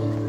Oh.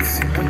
It's